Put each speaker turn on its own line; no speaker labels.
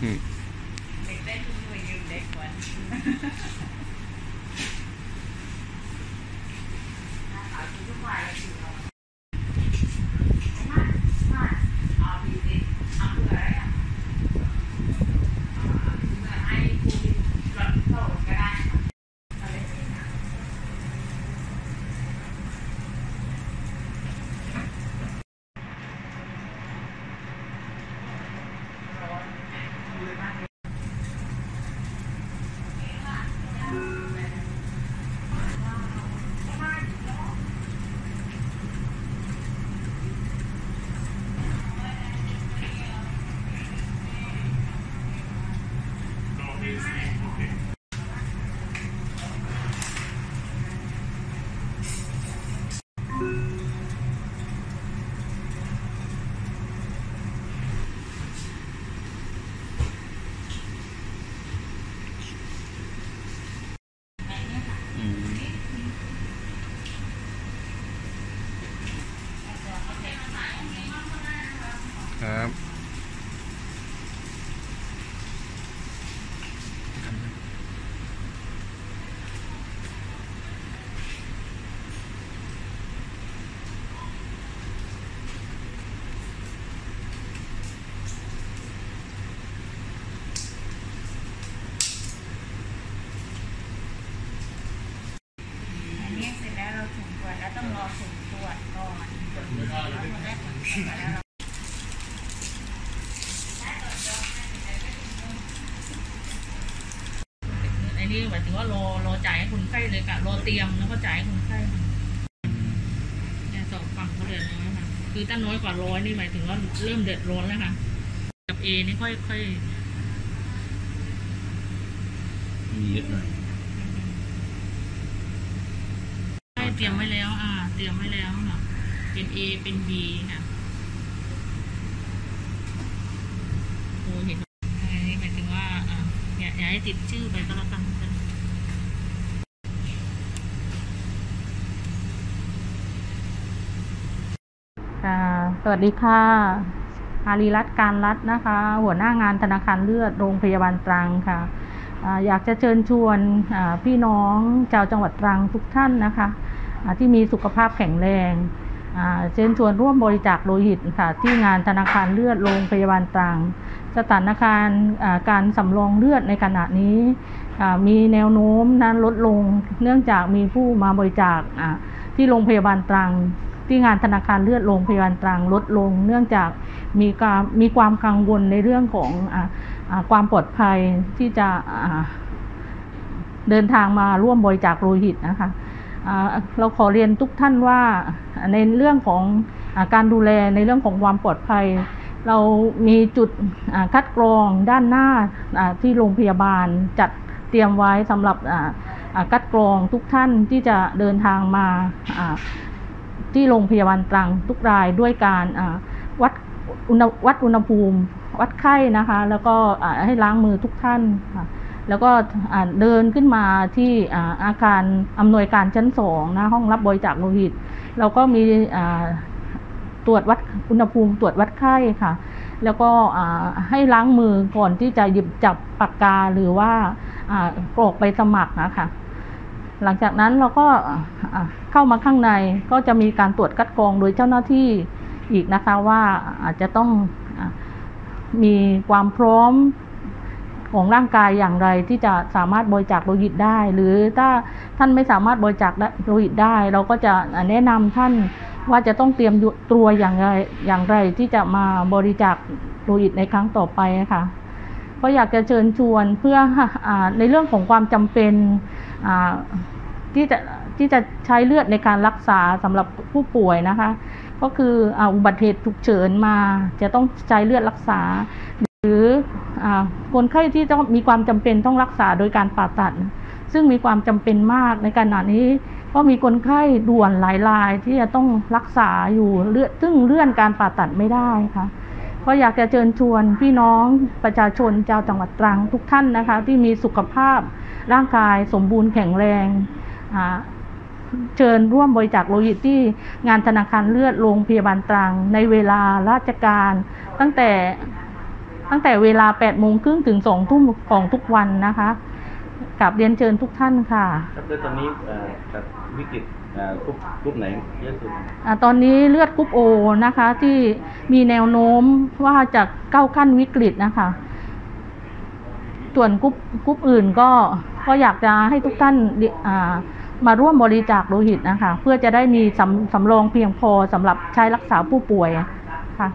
Hmm. อั
นนี้
หมายถึงว่ารอรอจ่ายให้คนไข้เลยค่ะรอเตรียมแล้วก็จ่ายให้คนไข้ค่ะเนี่ยสองฝั่งเขาเดือดร้อนค่ะ คือถ้าน้อยกว่าร้อยนี่หมายถึงว่าเริ่มเดือดร้อนแล้วค่ะ กับเอนี่ค่อยค่อย
มีเยอะหน่อย
ใช่เตรียมไว้แล้ว อ่า เตรียมไว้แล้วค่ะ เป็นเอเป็นบีค่ะโอ้เห็นอันนี้หมายถึงว่า อ่า อย่าอย่าให้ติดชื่อไปก็แล้วกัน
ค่ะสวัสดีค่ะ อารีรัตการรัตนะคะ หัวหน้างานธนาคารเลือดโรงพยาบาลตรังค่ะอยากจะเชิญชวนพี่น้องชาวจังหวัดตรังทุกท่านนะคะที่มีสุขภาพแข็งแรงเชิญชวนร่วมบริจาคโลหิตค่ะที่งานธนาคารเลือดโรงพยาบาลตรัง สถานการณ์การสำรองเลือดในขณะนี้มีแนวโน้มนั้นลดลง เนื่องจากมีผู้มาบริจาคที่โรงพยาบาลตรัง ที่งานธนาคารเลือดโรงพยาบาลตรังลดลง เนื่องจากมีการมีความกังวลในเรื่องของอความปลอดภัยที่จะเดินทางมาร่วมบริจาคโลหิตนะคะเราขอเรียนทุกท่านว่าในเรื่องของอาการดูแลในเรื่องของความปลอดภัย เรามีจุดคัดกรองด้านหน้าที่โรงพยาบาลจัดเตรียมไว้สำหรับคัดกรองทุกท่านที่จะเดินทางมาที่โรงพยาบาลตรังทุกรายด้วยการวัดอุณหวัดอุณหภูมิ วัดไข้นะคะ แล้วก็ให้ล้างมือทุกท่านค่ะแล้วก็เดินขึ้นมาที่อาคารอำนวยการชั้นสองนะห้องรับบริจาคโลหิต เราก็มี ตรวจวัดอุณหภูมิตรวจวัดไข้ค่ะ แล้วก็ให้ล้างมือก่อนที่จะหยิบจับปากกาหรือว่าอกรอกใบสมัครนะคะหลังจากนั้นเราก็เข้ามาข้างในก็จะมีการตรวจคัดกรองโดยเจ้าหน้าที่อีกนะคะว่าอาจจะต้องอมีความพร้อมของร่างกายอย่างไรที่จะสามารถบริจาคโลหิตได้ หรือถ้าท่านไม่สามารถบริจาคโลหิตได้ เราก็จะแนะนำท่าน ว่าจะต้องเตรียมตัวอย่างไรอย่างไรที่จะมาบริจาคโลหิตในครั้งต่อไปค่ะก็อยากจะเชิญชวนเพื่ออในเรื่องของความจำเป็นที่จะที่จะใช้เลือดในการรักษาสำหรับผู้ป่วยนะคะ ก็คืออุบัติเหตุฉุกเฉินมา จะต้องใช้เลือดรักษา หรืออคนไข้ที่ต้องมีความจำเป็นต้องรักษาโดยการผ่าตัด ซึ่งมีความจำเป็นมากในขณะนี้ ก็มีคนไข้ด่วนหลายรายที่จะต้องรักษาอยู่เลือดซึ่งเลื่อนการผ่าตัดไม่ได้ค่ะก็อยากจะเชิญชวนพี่น้องประชาชนชาวจังหวัดตรังทุกท่านนะคะ ที่มีสุขภาพร่างกายสมบูรณ์แข็งแรงเชิญร่วมบริจาคโลหิตที่งานธนาคารเลือดโรงพยาบาลตรัง ในเวลาราชการ ตั้งแต่ตั้งแต่เวลา8โมงครึ่งถึง2ทุ่มของทุกวันนะคะ กับเรียนเชิญทุกท่านค่ะ
ครับแล้วตอนนี้เอ่อจากวิกฤตเอ่อกรุ๊ปกรุ๊ปไหนเยอะสุด
อ่าตอนนี้เลือดกรุ๊ปโอนะคะที่มีแนวโน้มว่าจะเข้าขั้นวิกฤตนะคะ ส่วนกรุ๊ปกรุ๊ปอื่นก็ก็อยากจะให้ทุกท่านอ่ามาร่วมบริจาคโลหิตนะคะ เพื่อจะได้มีสำสำรองเพียงพอสำหรับใช้รักษาผู้ป่วยค่ะ